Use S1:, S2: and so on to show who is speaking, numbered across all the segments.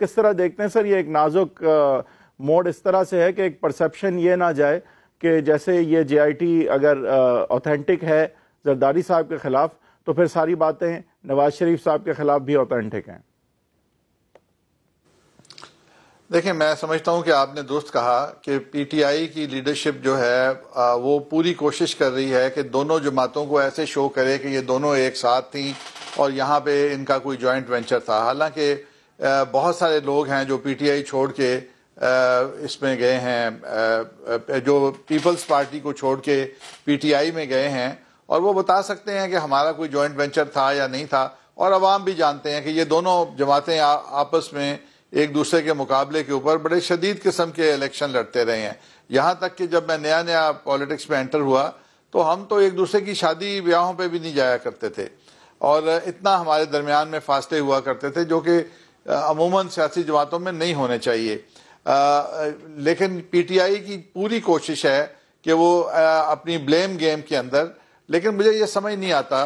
S1: کس طرح دیکھتے ہیں سر؟ یہ ایک نازک موڈ اس طرح سے ہے کہ ایک پرسپشن یہ نہ جائے کہ جیسے یہ جے آئی ٹی اگر اوتھینٹک ہے زرداری صاحب کے خلاف، تو پھر ساری باتیں نواز شریف صاحب کے خلاف بھی اوتھینٹک ہیں۔
S2: دیکھیں، میں سمجھتا ہوں کہ آپ نے درست کہا کہ پی ٹی آئی کی لیڈرشپ جو ہے وہ پوری کوشش کر رہی ہے کہ دونوں جماعتوں کو ایسے شو کرے کہ یہ دونوں ایک ساتھ تھیں اور یہاں پہ ان کا کوئی جوائنٹ وینچر تھا۔ حالانکہ بہت سارے لوگ ہیں جو پی ٹی آئی چھوڑ کے اس میں گئے ہیں جو پیپلز پارٹی کو چھوڑ کے پی ٹی آئی میں گئے ہیں۔ اور وہ بتا سکتے ہیں کہ ہمارا کوئی جوائنٹ وینچر تھا یا نہیں تھا۔ اور عوام بھی جانتے ہیں کہ یہ دونوں جماعتیں آپس میں ایک دوسرے کے مقابلے کے اوپر بڑے شدید قسم کے الیکشن لڑتے رہے ہیں۔ یہاں تک کہ جب میں نیا نیا پالیٹکس میں انٹر ہوا، تو ہم تو ایک دوسرے کی شادی بیاہوں پہ بھی نہیں جایا کرتے تھے۔ اور اتنا ہمارے درمیان میں فاصلے ہوا کرتے تھے، جو کہ عموماً سیاسی جماعتوں میں نہیں ہونے چاہیے۔ لیکن پی ٹی آئی کی پوری کوشش ہے کہ وہ اپنی بلیم گیم کے اندر، لیکن مجھے یہ سمجھ نہیں آتا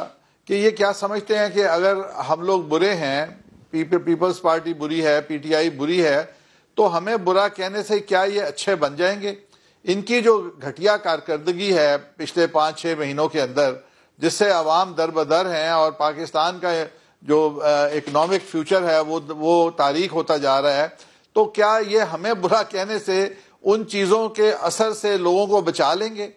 S2: کہ یہ کیا سمجھتے ہیں کہ اگر ہم لوگ برے ہیں پیپلز پارٹی بری ہے، پی ٹی آئی بری ہے، تو ہمیں برا کہنے سے کیا یہ اچھے بن جائیں گے؟ ان کی جو گھٹیا کارکردگی ہے پچھلے پانچ چھ مہینوں کے اندر، جس سے عوام در بدر ہیں اور پاکستان کا جو اکنامک فیوچر ہے، وہ وہ تاریخ ہوتا جا رہا ہے، تو کیا یہ ہمیں برا کہنے سے ان چیزوں کے اثر سے لوگوں کو بچا لیں گے؟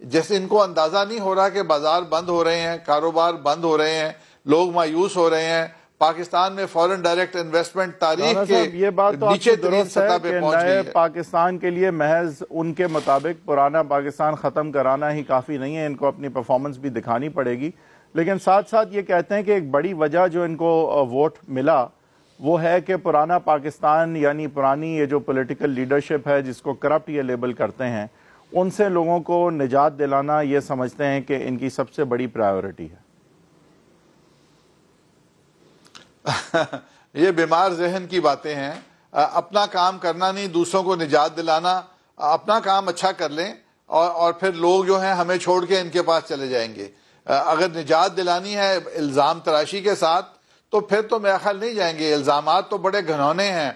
S2: جیسے ان کو اندازہ نہیں ہو رہا کہ بازار بند ہو رہے ہیں، کاروبار بند ہو رہے ہیں، لوگ مایوس ہو رہے ہیں پاکستان میں فورن ڈائریکٹ انویسٹمنٹ تاریخ کے
S1: یہ بات تو نیچے درست ہے کہ نئے پاکستان کے لیے محض ان کے مطابق پرانا پاکستان ختم کرانا ہی کافی نہیں ہے ان کو اپنی پرفارمنس بھی دکھانی پڑے گی۔ لیکن ساتھ ساتھ یہ کہتے ہیں کہ ایک بڑی وجہ جو ان کو ووٹ ملا وہ ہے کہ پرانا پاکستان یعنی پرانی یہ جو پولیٹیکل لیڈرشپ ہے جس کو کرپٹ یہ لیبل کرتے ہیں ان سے لوگوں کو نجات دلانا یہ سمجھتے ہیں کہ ان کی سب سے بڑی پرائیورٹی ہے۔
S2: یہ بیمار ذہن کی باتیں ہیں۔ اپنا کام کرنا نہیں، دوسروں کو نجات دلانا۔ اپنا کام اچھا کر لیں اور اور پھر لوگ جو ہیں ہمیں چھوڑ کے ان کے پاس چلے جائیں گے۔ اگر نجات دلانی ہے الزام تراشی کے ساتھ، تو پھر تو میرا خیال نہیں جائیں گے۔ الزامات تو بڑے گھنونے ہیں۔